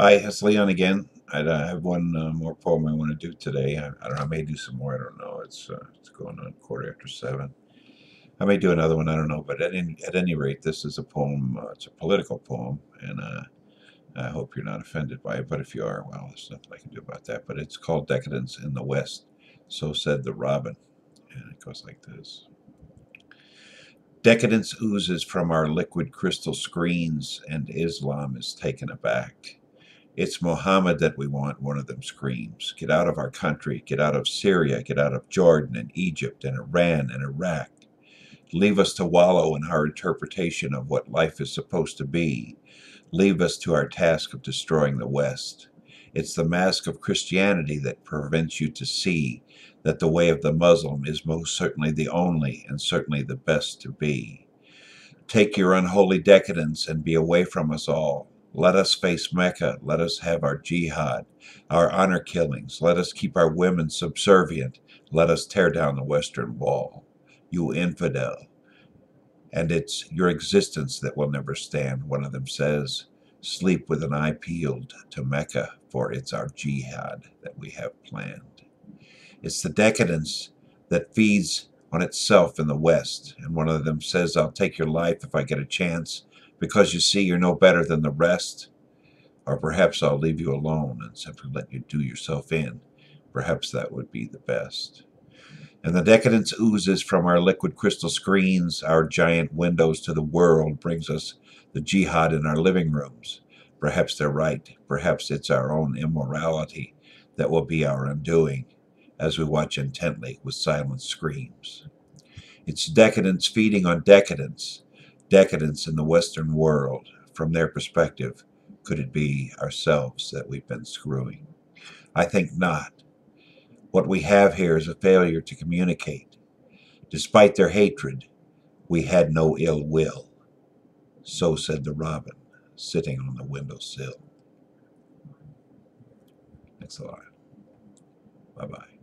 Hi, it's Leon again. I have one uh, more poem I want to do today. I, I, don't know. I may do some more. I don't know. It's uh, it's going on quarter after seven. I may do another one. I don't know. But at any at any rate, this is a poem. Uh, it's a political poem, and uh, I hope you're not offended by it. But if you are, well, there's nothing I can do about that. But it's called Decadence in the West. So said the Robin, and it goes like this. Decadence oozes from our liquid crystal screens, and Islam is taken aback. It's Muhammad that we want, one of them screams. Get out of our country, get out of Syria, get out of Jordan and Egypt and Iran and Iraq. Leave us to wallow in our interpretation of what life is supposed to be. Leave us to our task of destroying the West. It's the mask of Christianity that prevents you to see that the way of the Muslim is most certainly the only and certainly the best to be. Take your unholy decadence and be away from us all. Let us face Mecca. Let us have our jihad, our honor killings. Let us keep our women subservient. Let us tear down the Western Wall. You infidel. And it's your existence that will never stand, one of them says. Sleep with an eye peeled to Mecca, for it's our jihad that we have planned. It's the decadence that feeds on itself in the West. And one of them says, I'll take your life if I get a chance because you see you're no better than the rest? Or perhaps I'll leave you alone and simply let you do yourself in. Perhaps that would be the best. And the decadence oozes from our liquid crystal screens, our giant windows to the world brings us the jihad in our living rooms. Perhaps they're right. Perhaps it's our own immorality that will be our undoing as we watch intently with silent screams. It's decadence feeding on decadence, decadence in the Western world. From their perspective, could it be ourselves that we've been screwing? I think not. What we have here is a failure to communicate. Despite their hatred, we had no ill will. So said the robin, sitting on the windowsill. Thanks a lot. Bye bye.